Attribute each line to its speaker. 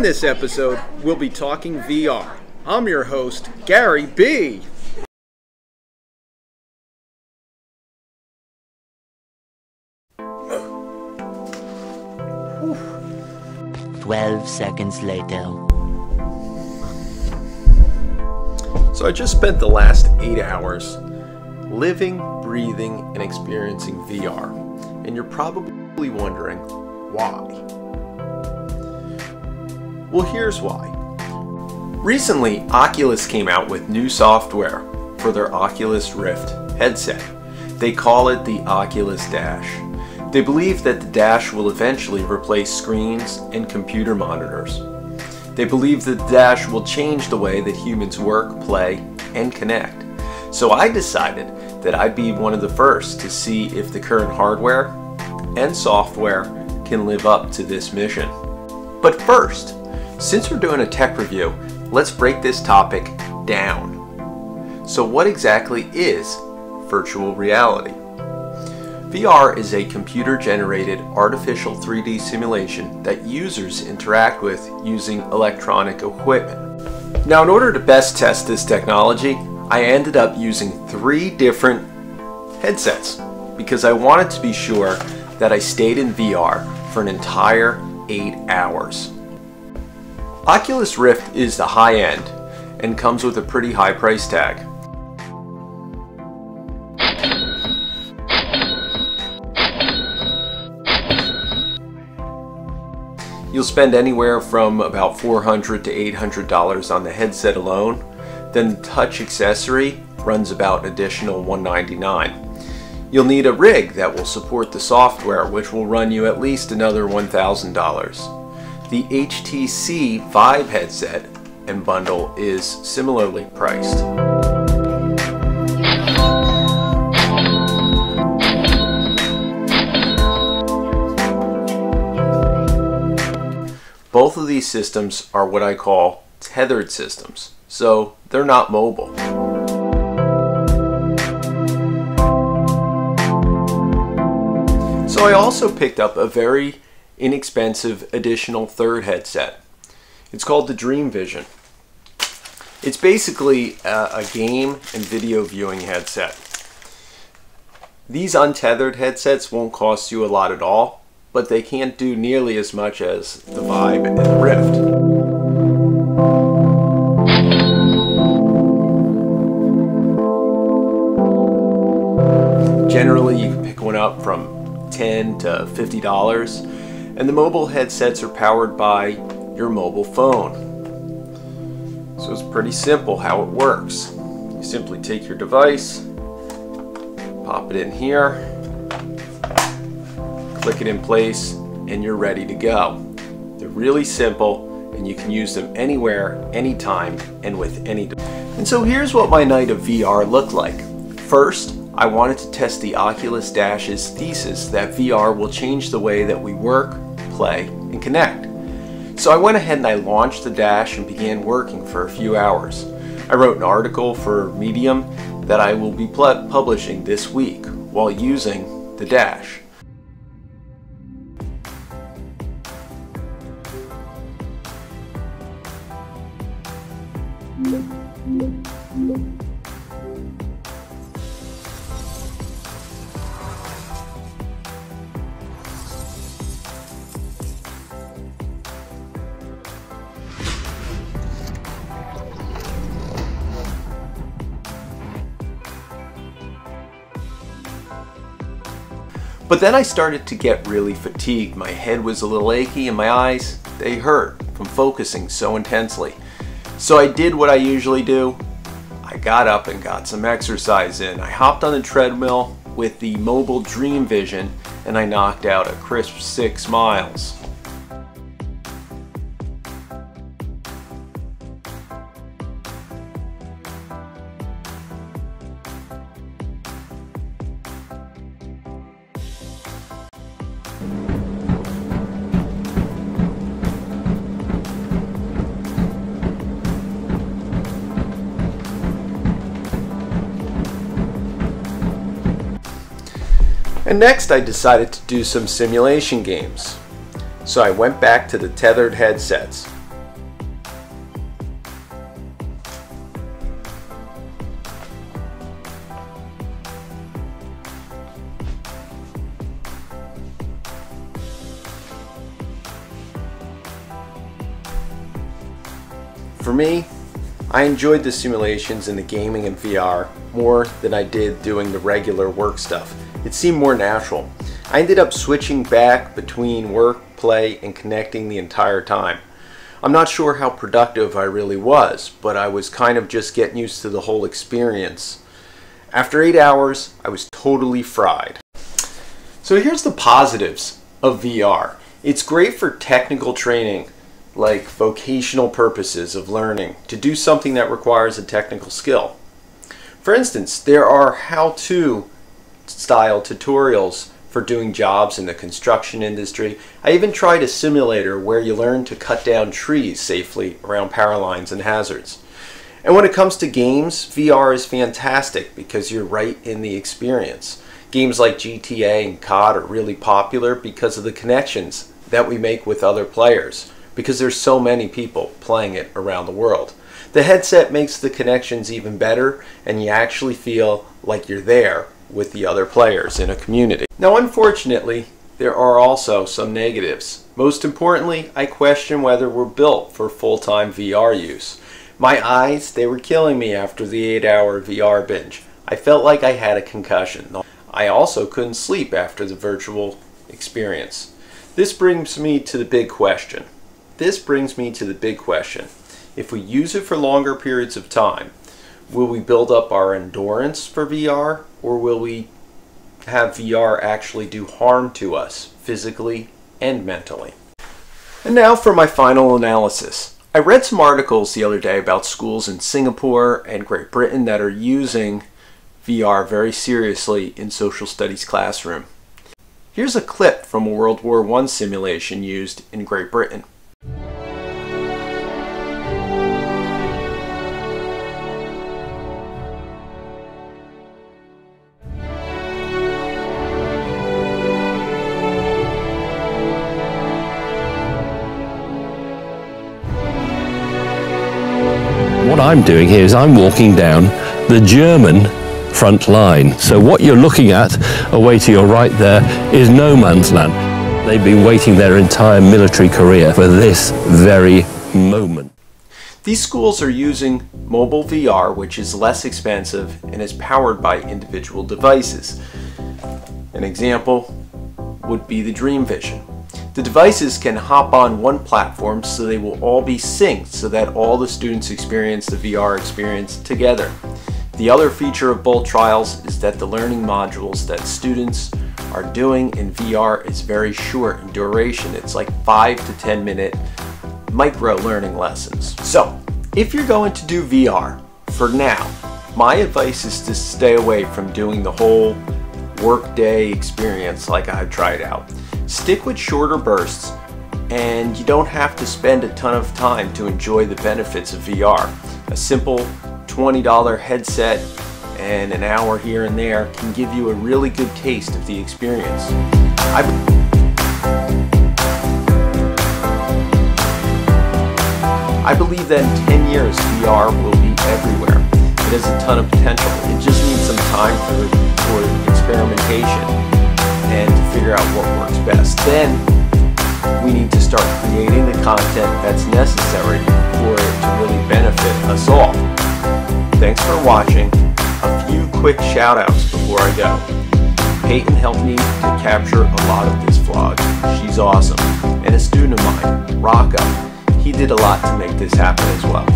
Speaker 1: On this episode, we'll be talking VR. I'm your host, Gary B.
Speaker 2: Twelve seconds later.
Speaker 1: So I just spent the last eight hours living, breathing, and experiencing VR. And you're probably wondering why. Well, here's why. Recently, Oculus came out with new software for their Oculus Rift headset. They call it the Oculus Dash. They believe that the Dash will eventually replace screens and computer monitors. They believe that the Dash will change the way that humans work, play, and connect. So I decided that I'd be one of the first to see if the current hardware and software can live up to this mission. But first, since we're doing a tech review, let's break this topic down. So what exactly is virtual reality? VR is a computer-generated artificial 3D simulation that users interact with using electronic equipment. Now in order to best test this technology, I ended up using three different headsets because I wanted to be sure that I stayed in VR for an entire 8 hours. Oculus Rift is the high end and comes with a pretty high price tag. You'll spend anywhere from about $400 to $800 on the headset alone. Then the touch accessory runs about additional 199. You'll need a rig that will support the software which will run you at least another $1,000. The HTC Vive headset and bundle is similarly priced. Both of these systems are what I call tethered systems, so they're not mobile. So I also picked up a very inexpensive additional third headset. It's called the Dream Vision. It's basically a, a game and video viewing headset. These untethered headsets won't cost you a lot at all, but they can't do nearly as much as the Vive and the Rift. Generally, you can pick one up from 10 to $50 and the mobile headsets are powered by your mobile phone. So it's pretty simple how it works. You simply take your device, pop it in here, click it in place, and you're ready to go. They're really simple and you can use them anywhere, anytime, and with any device. And so here's what my night of VR looked like. First, I wanted to test the Oculus Dash's thesis that VR will change the way that we work, play, and connect. So I went ahead and I launched the Dash and began working for a few hours. I wrote an article for Medium that I will be publishing this week while using the Dash. But then I started to get really fatigued. My head was a little achy and my eyes, they hurt from focusing so intensely. So I did what I usually do. I got up and got some exercise in. I hopped on the treadmill with the mobile Dream Vision and I knocked out a crisp six miles. And next I decided to do some simulation games. So I went back to the tethered headsets. For me, I enjoyed the simulations and the gaming in VR more than I did doing the regular work stuff. It seemed more natural. I ended up switching back between work, play, and connecting the entire time. I'm not sure how productive I really was, but I was kind of just getting used to the whole experience. After eight hours, I was totally fried. So here's the positives of VR. It's great for technical training, like vocational purposes of learning, to do something that requires a technical skill. For instance, there are how-to style tutorials for doing jobs in the construction industry. I even tried a simulator where you learn to cut down trees safely around power lines and hazards. And when it comes to games, VR is fantastic because you're right in the experience. Games like GTA and COD are really popular because of the connections that we make with other players, because there's so many people playing it around the world. The headset makes the connections even better and you actually feel like you're there with the other players in a community. Now unfortunately, there are also some negatives. Most importantly, I question whether we're built for full-time VR use. My eyes, they were killing me after the 8-hour VR binge. I felt like I had a concussion. I also couldn't sleep after the virtual experience. This brings me to the big question. This brings me to the big question. If we use it for longer periods of time, will we build up our endurance for VR or will we have VR actually do harm to us physically and mentally? And now for my final analysis. I read some articles the other day about schools in Singapore and Great Britain that are using VR very seriously in social studies classroom. Here's a clip from a World War I simulation used in Great Britain.
Speaker 3: What I'm doing here is I'm walking down the German front line. So what you're looking at away to your right there is no man's land. They've been waiting their entire military career for this very moment.
Speaker 1: These schools are using mobile VR, which is less expensive and is powered by individual devices. An example would be the Dream Vision. The devices can hop on one platform so they will all be synced so that all the students experience the VR experience together. The other feature of both trials is that the learning modules that students are doing in VR is very short in duration. It's like 5 to 10 minute micro learning lessons. So, if you're going to do VR, for now, my advice is to stay away from doing the whole workday experience like I've tried out. Stick with shorter bursts and you don't have to spend a ton of time to enjoy the benefits of VR. A simple $20 headset and an hour here and there can give you a really good taste of the experience. I, I believe that in 10 years VR will be everywhere. It has a ton of potential. It just needs some time for, for experimentation and to figure out what works best. Then we need to start creating the content that's necessary for it to really benefit us all. Thanks for watching. A few quick shout outs before I go. Peyton helped me to capture a lot of this vlog. She's awesome. And a student of mine, Rocco, he did a lot to make this happen as well.